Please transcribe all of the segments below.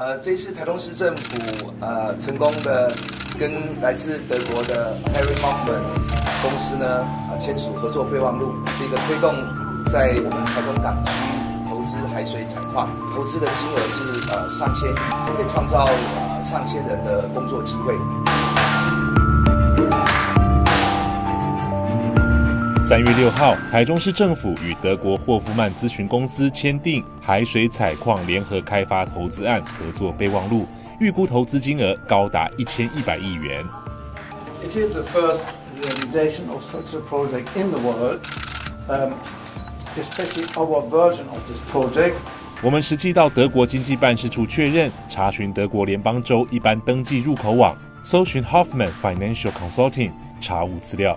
呃，这次台东市政府呃成功的跟来自德国的 Harry Hoffman 公司呢啊签署合作备忘录，这个推动在我们台中港区投资海水采矿，投资的金额是呃上千亿，可以创造呃上千人的工作机会。三月六号，台中市政府与德国霍夫曼咨询公司签订海水采矿联合开发投资案合作备忘录，预估投资金额高达一千一百亿元。It is the first realization of such a project in the world, um, especially our version of this project. 我们实际到德国经济办事处确认，查询德国联邦州一般登记入口网，搜寻 Hoffman Financial Consulting，查无资料。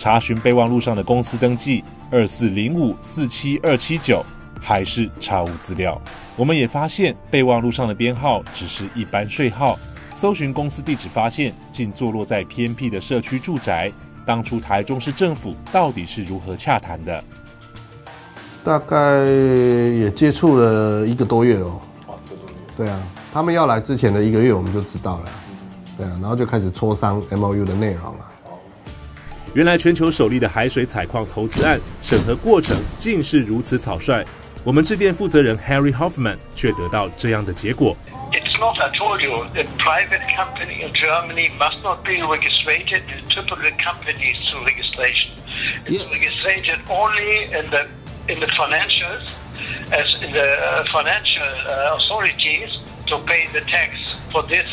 查询备忘录上的公司登记二四零五四七二七九，还是查无资料。我们也发现备忘录上的编号只是一般税号。搜寻公司地址，发现竟坐落在偏僻的社区住宅。当初台中市政府到底是如何洽谈的？大概也接触了一个多月哦。对啊，他们要来之前的一个月我们就知道了。对啊，然后就开始磋商 M O U 的内容了。原来全球首例的海水采矿投资案审核过程竟是如此草率，我们致电负责人 Harry Hoffman 却得到这样的结果。It's not. I told you, a private company in Germany must not be registered in typical companies through registration. It's registered only in the in the financials, as in the financial authorities to pay the tax. For this,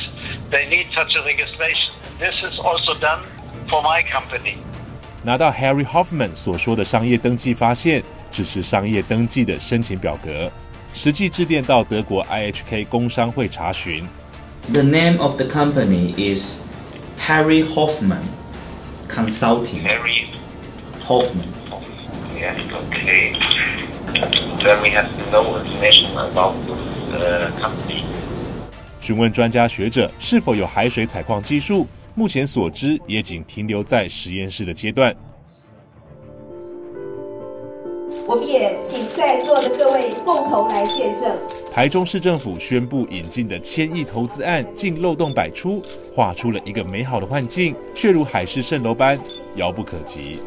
they need such a registration. This is also done for my company. 拿到 Harry Hoffman 所说的商业登记，发现只是商业登记的申请表格，实际致电到德国 IHK 工商会查询。 The name of the company is Harry Hoffman Consulting. Harry Hoffman. Yes, okay. Then we have no information about this uh, company. 询问专家学者是否有海水采矿技术，目前所知也仅停留在实验室的阶段。我们也请在座的各位共同来见证。台中市政府宣布引进的千亿投资案，竟漏洞百出，画出了一个美好的幻境，却如海市蜃楼般遥不可及。